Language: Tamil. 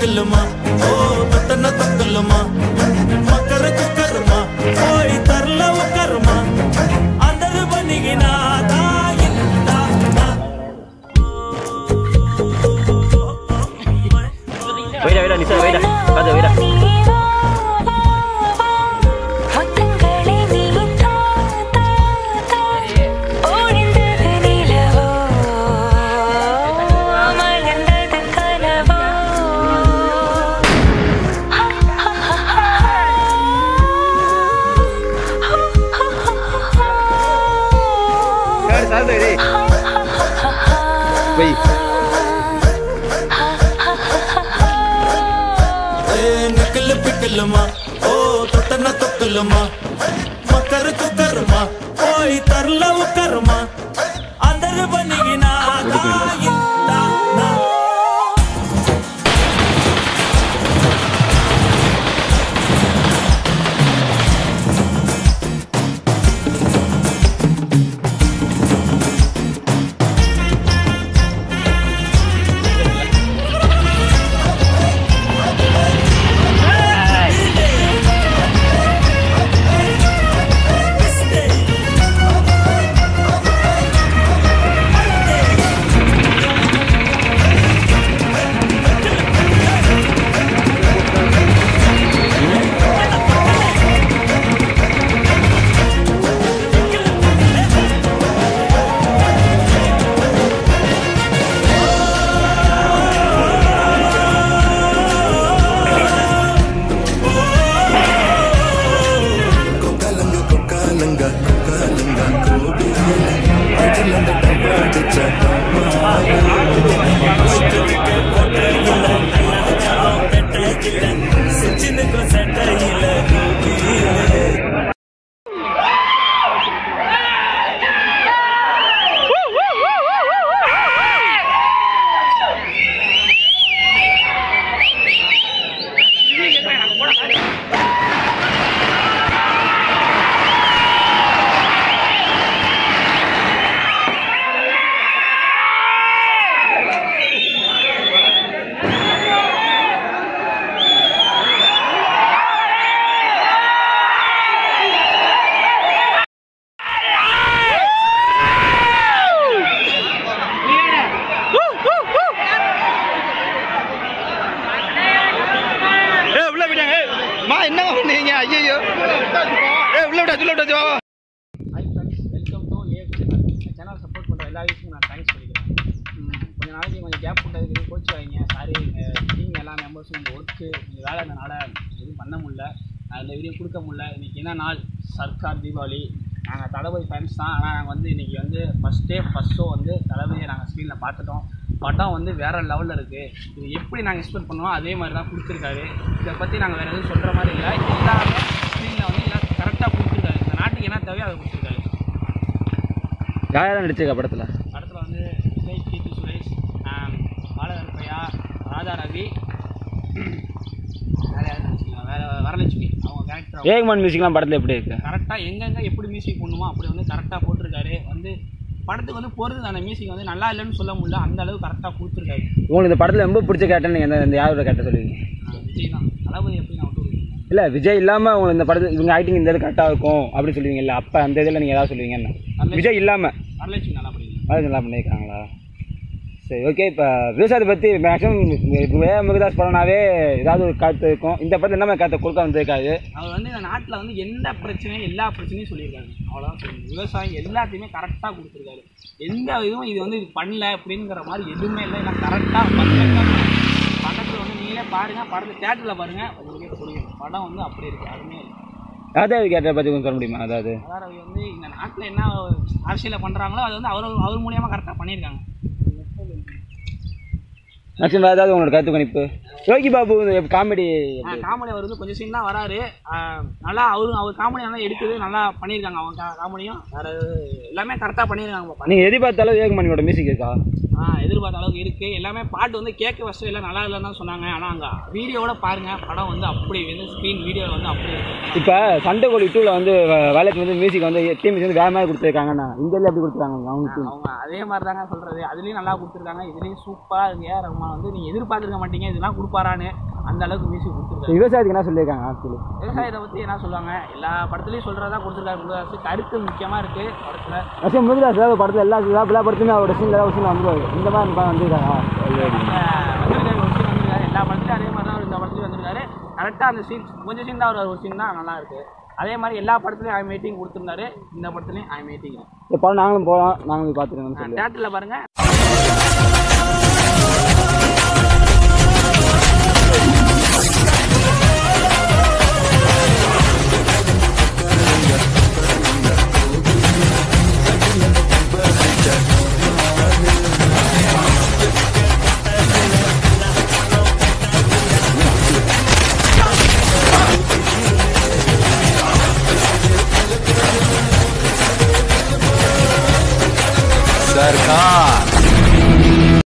தக்கலுமா ஓ பத்தன தக்கலுமா மக்கர குக்கருமா போய் தரல உக்கருமா அந்தரு பண்ணிக்கினா தாயில்லா வைடா வைடா நிசா வை ஏ நிக்கலு பிக்கலுமா? ஓ தொட்டன தொக்கலுமா மக்கர குக்கருமா போய் தரல உக்கருமா அந்த பண்ணிக்கினா I couldn't let the என்ன பண்ணீங்க? ஐயோ ஏ உள்ள விட்டா உள்ள விட்டா வா. சேனல் சப்போர்ட் பண்ணுற எல்லா விஷயமும் நான் தேங்க்ஸ் சொல்லிக்கிறேன். கொஞ்ச நாளைக்கு கொஞ்சம் கேப் விட்டதுக்கு கோச் வாங்க சாரி டீம் எல்லா மெம்பர்ஸும் கொஞ்சம் ஒர்க்கு கொஞ்சம் வேலை இருந்தனால எதுவும் பண்ண முடியல. நான் இந்த வீடியோ கொடுக்க முடியல. இன்றைக்கி என்ன நாள்? சர்க்கார் தீபாவளி. நாங்கள் தளபதி ஃபேன்ஸ் தான். ஆனால் நாங்கள் வந்து இன்றைக்கி வந்து ஃபஸ்ட் டே ஃபஸ்ட் ஷோ வந்து தளபதியை நாங்கள் ஸ்க்ரீனில் பார்த்துட்டோம். படம் வந்து வேறு லெவலில் இருக்குது இது எப்படி நாங்கள் எக்ஸ்பெக்ட் பண்ணுவோம் அதே மாதிரி தான் கொடுத்துருக்காரு. இதை பற்றி நாங்கள் வேறு எதுவும் சொல்கிற மாதிரி இல்லை. எல்லாமே ஸ்க்ரீனில் வந்து எல்லாம் கரெக்டாக கொடுத்துருக்காரு. இந்த நாட்டுக்கு என்ன தேவையோ அதை கொடுத்துருக்காரு. யார் யாரும் நடிச்சிருக்கா படத்துல? படத்தில் வந்து விஜய் கீர்த்தி சுரேஷ் பாலகருப்பையா ராதா ரவி. வரலட்சுமி. அவங்க கேரக்டர் ஏகமான் மியூசிக்லாம் படத்துல எப்படி இருக்கு? கரெக்டாக எங்கெங்க எப்படி மியூசிக் பண்ணுமோ அப்படி வந்து கரெக்டாக போட்டிருக்காரு. வந்து படத்துக்கு வந்து பொறுத்து அந்த மியூசிக் வந்து நல்லா இல்லைன்னு சொல்ல முடியல. அந்த அளவுக்கு கரெக்டாக கொடுத்துருக்காரு. உங்களுக்கு இந்த படத்துல ரொம்ப பிடிச்ச கேரக்டர் நீங்க எந்த இந்த யாரோட கேரக்டர் சொல்லுவீங்க? விஜய் தான். தளபதி எப்படி நான் இல்ல விஜய் இல்லாம உங்களுக்கு இந்த படத்துல இவங்க ஆக்டிங் இந்த இது கரெக்டா இருக்கும் அப்படின்னு சொல்லுவீங்கல்ல அப்ப அந்த இதுல நீங்க ஏதாவது சொல்லுவீங்கன்னா விஜய் இல்லாம. வரலட்சுமி நல்லா பண்ணிருக்காங்க அது நல்லா பண்ணியிருக்காங்களா சரி ஓகே இப்போ விவசாயத்தை பற்றி மேக்ஸிமம் வே முருகதாஸ் படம்னாவே ஏதாவது ஒரு கருத்து இருக்கும். இந்த படத்தில் என்ன மாதிரி கருத்தை கொடுக்க வந்திருக்காது அவர் வந்து இந்த நாட்டில் வந்து எந்த பிரச்சனையும் எல்லா பிரச்சனையும் சொல்லியிருக்காங்க அவ்வளோதான் சொல்லணும் விவசாயம் எல்லாத்தையுமே கரெக்டாக கொடுத்துருக்காரு. எந்த இதுவும் இது வந்து இது பண்ணல அப்படிங்கிற மாதிரி எதுவுமே இல்லை. எல்லாம் கரெக்டாக படத்தில் வந்து நீங்களே பாருங்கள் படத்தில் தேட்டரில் பாருங்கள் உங்களுக்கே புரியும். படம் வந்து அப்படி இருக்குது அதுவுமே ராதாவி கேரக்டரை பற்றி கொஞ்சம் சொல்ல முடியுமா? அதாவது? அதாவது வந்து இந்த நாட்டில் என்ன அரசியலை பண்ணுறாங்களோ அது வந்து அவர் அவர் மூலியமாக கரெக்டாக பண்ணியிருக்காங்க. வேறு ஏதாவது உங்களோட கருத்து கணிப்பு யோகி பாபு காமெடி காமெடி அவர் வந்து கொஞ்சம் சீன் தான் வராரு. நல்லா அவரும் அவர் காமெடி நல்லா எடுக்குது நல்லா பண்ணியிருக்காங்க அவங்க காமெடியும் வேறு எல்லாமே கரெக்டாக பண்ணியிருக்காங்க. நீங்கள் எதிர்பார்த்தாலும் யோகமணியோட மியூசிக் இருக்கா? எதிர்பார்த்த அளவுக்கு இருக்குது எல்லாமே பாட்டு வந்து கேட்க ஃபஸ்ட்டு எல்லாம் நல்லா இல்லைன்னு தான் சொன்னாங்க. ஆனால் அங்கே வீடியோவோட பாருங்கள் படம் வந்து அப்படி வந்து ஸ்க்ரீன் வீடியோவில் வந்து அப்படி இப்போ சண்டை கோழி டூவில் வந்து வேலைக்கு வந்து மியூசிக் வந்து டீம் வந்து வேறு மாதிரி கொடுத்துருக்காங்கண்ணா. இந்தியாவில் எப்படி கொடுத்துருக்காங்க அவங்க? அவங்க அதே மாதிரி தாங்க சொல்கிறது அதுலேயும் நல்லா கொடுத்துருக்காங்க. இதுலேயும் சூப்பராக இருக்கு. ஏன் ரஹ்மான் வந்து நீங்கள் எதிர்பார்த்துருக்க மாட்டீங்க. இதெல்லாம் கொடுப்பாரு கொடுப்பாரான்னு அந்த அளவுக்கு மியூசிக் கொடுத்துருக்காரு. விவசாயத்துக்கு என்ன சொல்லியிருக்காங்க ஆக்சுவலி விவசாயத்தை பற்றி என்ன சொல்லுவாங்க? எல்லா படத்துலையும் சொல்கிறதா கொடுத்துருக்காரு முருகதாஸ். கருத்து முக்கியமாக இருக்குது படத்தில். முருகதாஸ் படத்தில் எல்லா எல்லா எல்லா படத்துலையுமே அவரோட சீன் ஏதாவது சீன் வந்துருவாரு இந்த மாதிரி வந்திருக்காங்க எல்லா படத்துலையும் அதே மாதிரி தான் இந்த படத்துலையும் வந்திருக்காரு. கரெக்டாக அந்த சீன் கொஞ்சம் சீன் தான் ஒரு சீன் தான் நல்லா இருக்கு. அதே மாதிரி எல்லா படத்துலையும் ஐ மீட்டிங் கொடுத்துருந்தாரு. இந்த படத்துலையும் ஐ மீட்டிங் படம் நாங்களும் போகலாம் நாங்களும் பார்த்துருக்கோம்னு சொல்லி. தேட்டரில் பாருங்கள்